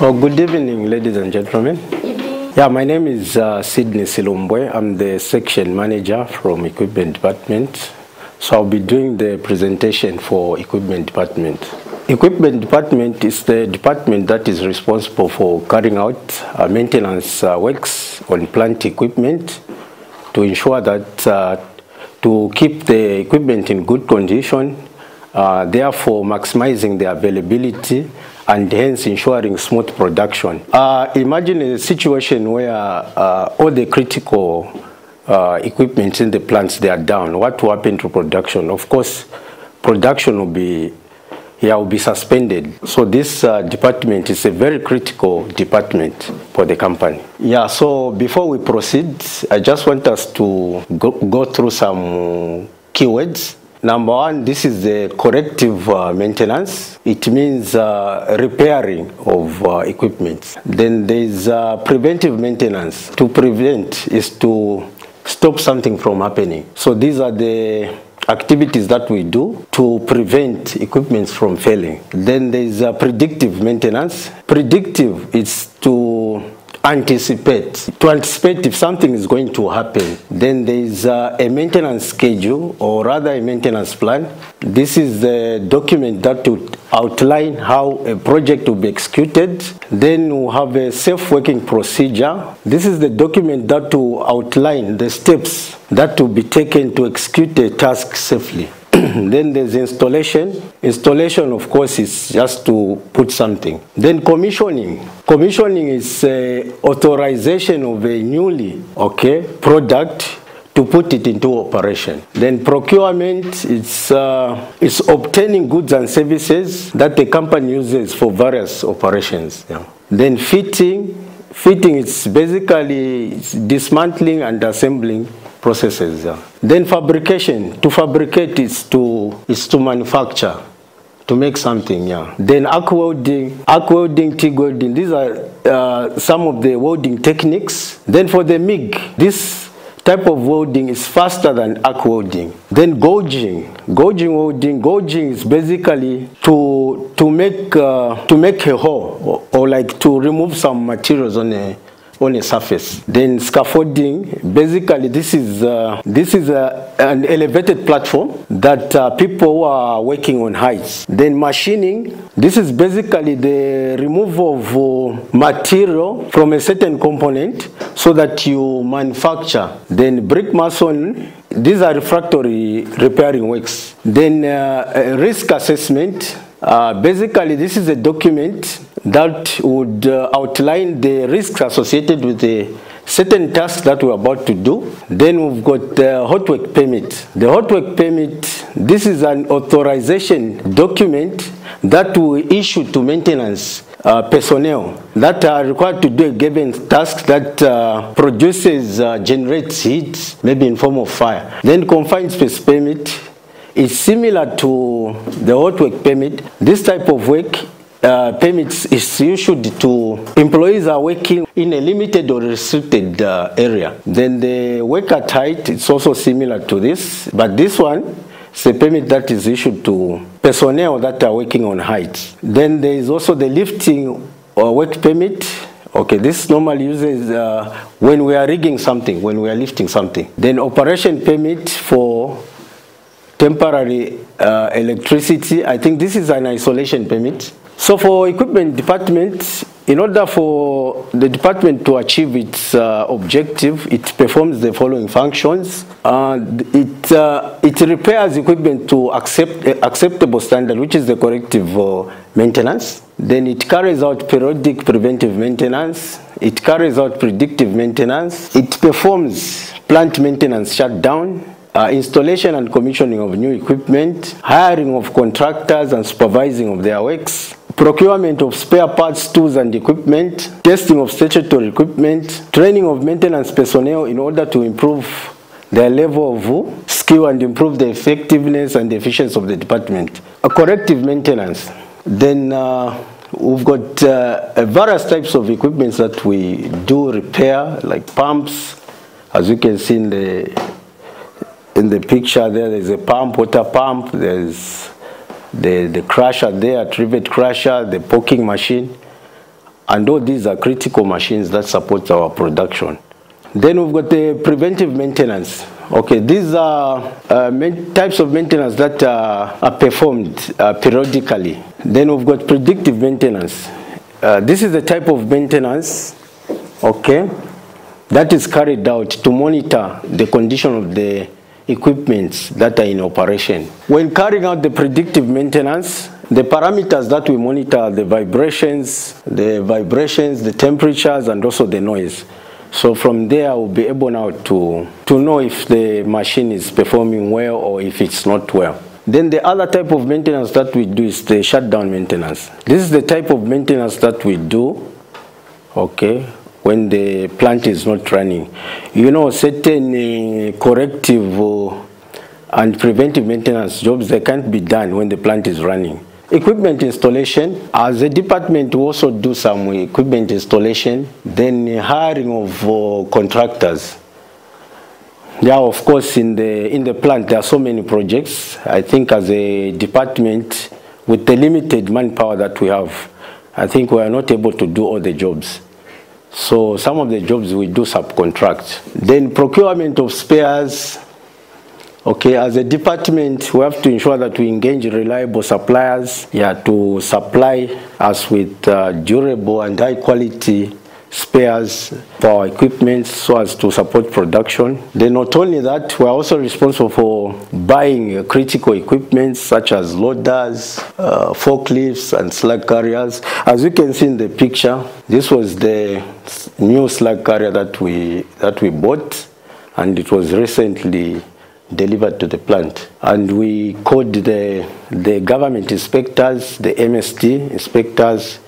Oh, good evening, ladies and gentlemen. Evening. Yeah, my name is uh, Sydney Silumbwe. I'm the section manager from Equipment Department. So I'll be doing the presentation for Equipment Department. Equipment Department is the department that is responsible for carrying out uh, maintenance uh, works on plant equipment to ensure that uh, to keep the equipment in good condition, uh, therefore maximizing the availability and hence ensuring smooth production. Uh, imagine a situation where uh, all the critical uh, equipment in the plants they are down. What will happen to production? Of course, production will be yeah, will be suspended. So this uh, department is a very critical department for the company. Yeah, so before we proceed, I just want us to go, go through some keywords. Number one, this is the corrective uh, maintenance. It means uh, repairing of uh, equipment. Then there is uh, preventive maintenance. To prevent is to stop something from happening. So these are the activities that we do to prevent equipment from failing. Then there is a predictive maintenance. Predictive is to anticipate. To anticipate if something is going to happen, then there is a, maintenance schedule or rather a maintenance plan. This is the document that would outline how a project will be executed. Then we have a safe working procedure. This is the document that will outline the steps that will be taken to execute a task safely. then there's installation. Installation, of course, is just to put something. Then commissioning. Commissioning is uh, authorization of a newly okay product to put it into operation. Then procurement is uh, is obtaining goods and services that the company uses for various operations. Yeah. Then fitting. Fitting is basically dismantling and assembling processes. Then fabrication. To fabricate is to is to manufacture, to make something. Yeah. Then arc welding, arc welding, TIG welding. These are uh, some of the welding techniques. Then for the MIG, this type of welding is faster than arc welding. Then gouging, gouging welding, gouging is basically to to make uh, to make a hole or, or like to remove some materials on a on a surface. Then scaffolding, basically this is uh, this is a, an elevated platform that uh, people who are working on heights. Then machining, this is basically the removal of uh, material from a certain component so that you manufacture. Then brick mason, these are refractory repairing works. Then uh, risk assessment, uh, basically this is a document that would uh, outline the risks associated with the certain tasks that we're about to do. Then we've got the hot work permit. The hot work permit, this is an authorization document that we issue to maintenance uh, personnel that are required to do a given task that uh, produces, uh, generates heat, maybe in form of fire. Then confined space permit is similar to the hot work permit. This type of work uh, permits is issued to employees are working in a limited or restricted uh, area. Then the work at height is also similar to this, but this one is a permit that is issued to personnel that are working on heights. Then there is also the lifting or work permit. Okay, this normally uses uh, when we are rigging something, when we are lifting something. Then operation permit for temporary uh, electricity. I think this is an isolation permit. So for equipment department, in order for the department to achieve its uh, objective, it performs the following functions. Uh, it, uh, it repairs equipment to accept, acceptable standard, which is the corrective uh, maintenance. Then it carries out periodic preventive maintenance. It carries out predictive maintenance. It performs plant maintenance shutdown. Uh, installation and commissioning of new equipment, hiring of contractors and supervising of their works, procurement of spare parts, tools and equipment, testing of statutory equipment, training of maintenance personnel in order to improve their level of skill and improve the effectiveness and efficiency of the department. A corrective maintenance. Then uh, we've got uh, various types of equipment that we do repair, like pumps, as you can see in the in the picture there, there's a pump, water pump, there's the, the crusher there, trivet crusher, the poking machine. And all these are critical machines that support our production. Then we've got the preventive maintenance. Okay, these are uh, types of maintenance that uh, are performed uh, periodically. Then we've got predictive maintenance. Uh, this is the type of maintenance, okay, that is carried out to monitor the condition of the equipments that are in operation. When carrying out the predictive maintenance, the parameters that we monitor are the vibrations, the vibrations, the temperatures, and also the noise. So from there, we'll be able now to, to know if the machine is performing well or if it's not well. Then the other type of maintenance that we do is the shutdown maintenance. This is the type of maintenance that we do, okay, when the plant is not running. You know, certain uh, corrective uh, and preventive maintenance jobs, they can't be done when the plant is running. Equipment installation, as a department we also do some equipment installation, then hiring of uh, contractors. Yeah, of course, in the, in the plant there are so many projects. I think as a department, with the limited manpower that we have, I think we are not able to do all the jobs. So some of the jobs we do subcontract. Then procurement of spares, Okay, as a department, we have to ensure that we engage reliable suppliers yeah, to supply us with uh, durable and high quality spares for our equipment so as to support production. Then not only that, we are also responsible for buying critical equipment such as loaders, uh, forklifts and slag carriers. As you can see in the picture, this was the new slag carrier that we, that we bought and it was recently delivered to the plant. And we called the, the government inspectors, the MSD inspectors,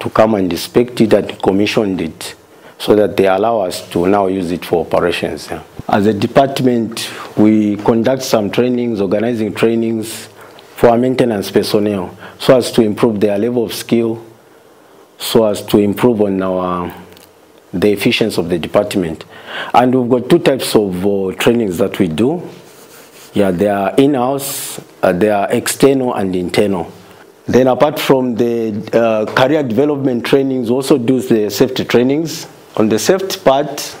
to come and inspect it and commissioned it so that they allow us to now use it for operations. Yeah. As a department, we conduct some trainings, organizing trainings for our maintenance personnel so as to improve their level of skill, so as to improve on our the efficiency of the department. And we've got two types of uh, trainings that we do. Yeah, they are in-house, uh, they are external and internal. Then apart from the uh, career development trainings, also do the safety trainings. On the safety part,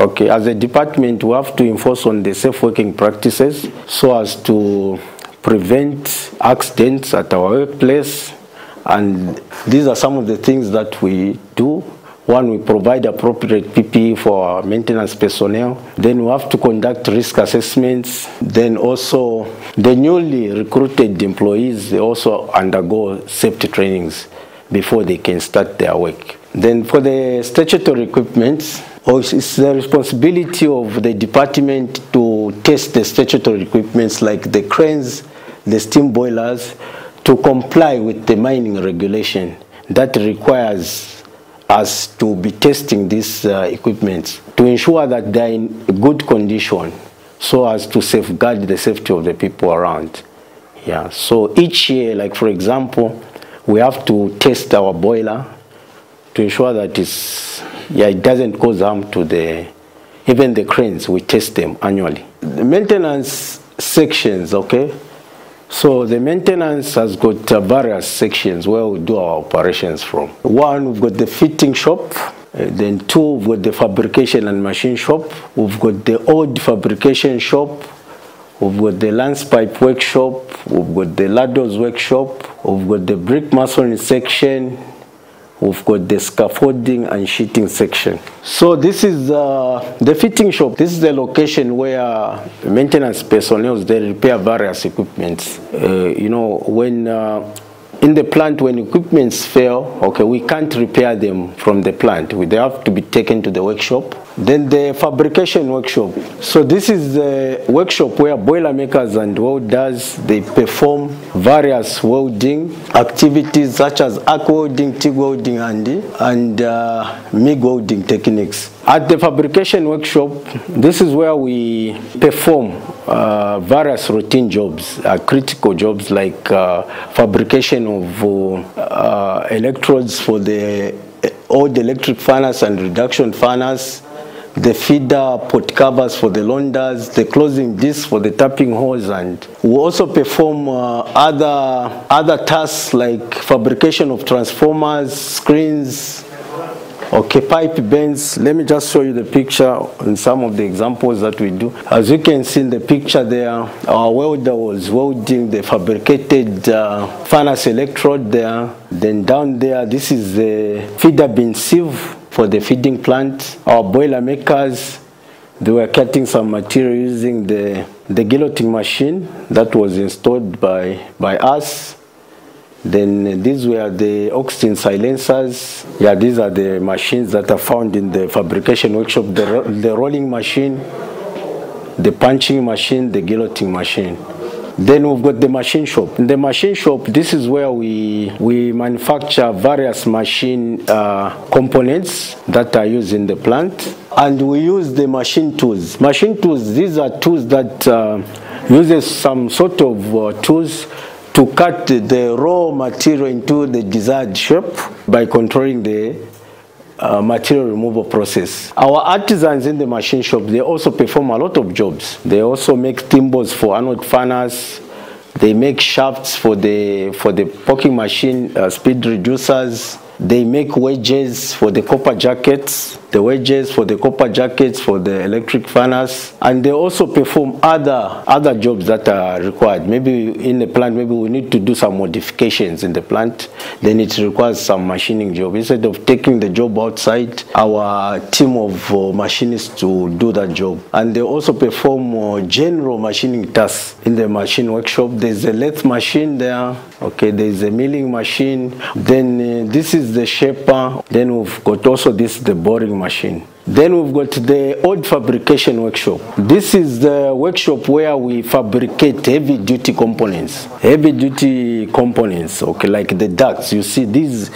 okay, as a department, we have to enforce on the safe working practices so as to prevent accidents at our workplace. And these are some of the things that we do one, we provide appropriate PPE for our maintenance personnel. Then we have to conduct risk assessments. Then also the newly recruited employees, also undergo safety trainings before they can start their work. Then for the statutory equipment, oh, it's the responsibility of the department to test the statutory equipments like the cranes, the steam boilers, to comply with the mining regulation that requires us to be testing these uh, equipment to ensure that they're in good condition so as to safeguard the safety of the people around. Yeah, so each year, like for example, we have to test our boiler to ensure that it's, yeah, it doesn't cause harm to the, even the cranes, we test them annually. The maintenance sections, okay, so the maintenance has got uh, various sections where we do our operations from. One, we've got the fitting shop. Uh, then two, we've got the fabrication and machine shop. We've got the old fabrication shop. We've got the lance pipe workshop. We've got the ladders workshop. We've got the brick masonry section. We've got the scaffolding and sheeting section. So this is uh, the fitting shop. This is the location where maintenance personnel, they repair various equipments. Uh, you know, when uh, in the plant when equipments fail, okay, we can't repair them from the plant. They have to be taken to the workshop. Then the fabrication workshop. So this is the workshop where boiler makers and welders, they perform various welding activities such as arc welding, TIG welding, and, and uh, MIG welding techniques. At the fabrication workshop, this is where we perform uh, various routine jobs, uh, critical jobs like uh, fabrication of uh, electrodes for the old electric furnace and reduction furnace, the feeder pot covers for the launders, the closing discs for the tapping hose, and we also perform uh, other, other tasks like fabrication of transformers, screens, Okay, pipe bends. Let me just show you the picture and some of the examples that we do. As you can see in the picture there, our welder was welding the fabricated uh, furnace electrode there. Then down there, this is the feeder bin sieve for the feeding plant. Our boiler makers, they were cutting some material using the, the guillotine machine that was installed by, by us then these were the oxygen silencers. Yeah, these are the machines that are found in the fabrication workshop. The, the rolling machine, the punching machine, the guillotine machine. Then we've got the machine shop. In the machine shop, this is where we, we manufacture various machine uh, components that are used in the plant. And we use the machine tools. Machine tools, these are tools that uh, uses some sort of uh, tools to cut the raw material into the desired shape by controlling the uh, material removal process. Our artisans in the machine shop, they also perform a lot of jobs. They also make timbers for anode furnace. They make shafts for the, for the poking machine uh, speed reducers. They make wedges for the copper jackets the wages for the copper jackets for the electric furnace and they also perform other other jobs that are required. Maybe in the plant maybe we need to do some modifications in the plant. Then it requires some machining job. Instead of taking the job outside our team of uh, machinists to do that job. And they also perform uh, general machining tasks in the machine workshop. There's a lathe machine there okay there's a milling machine. Then uh, this is the shaper. Then we've got also this the boring machine. Then we've got the old fabrication workshop. This is the workshop where we fabricate heavy duty components. Heavy duty components, okay, like the ducts. You see these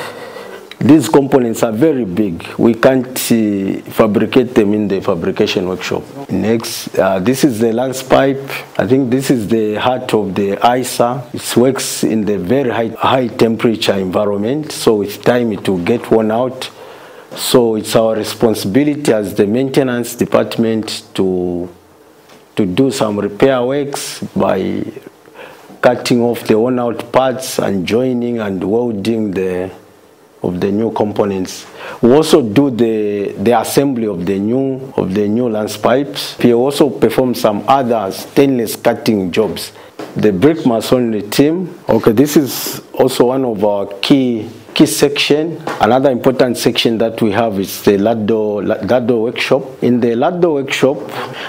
these components are very big. We can't uh, fabricate them in the fabrication workshop. Next, uh, this is the lance pipe. I think this is the heart of the ISA. It works in the very high, high temperature environment, so with time it will get worn out. So it's our responsibility as the maintenance department to, to do some repair works by cutting off the worn out parts and joining and welding the, of the new components. We also do the, the assembly of the new of the new lance pipes. We also perform some other stainless cutting jobs. The brick masonry team, okay, this is also one of our key key section. Another important section that we have is the ladder, ladder workshop. In the ladder workshop,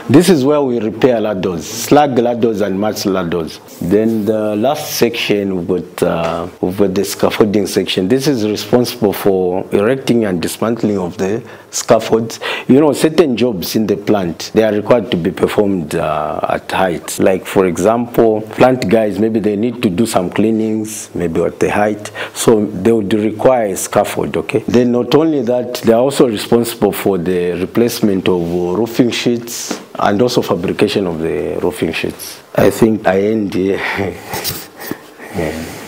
this is where we repair ladders, slag ladders and mats ladders. Then the last section, we've got, uh, we've got the scaffolding section. This is responsible for erecting and dismantling of the scaffolds. You know, certain jobs in the plant, they are required to be performed uh, at height. Like, for example, plant guys, maybe they need to do some cleanings, maybe at the height. So they require a scaffold, okay? Then not only that, they are also responsible for the replacement of roofing sheets and also fabrication of the roofing sheets. I think I end here. yeah.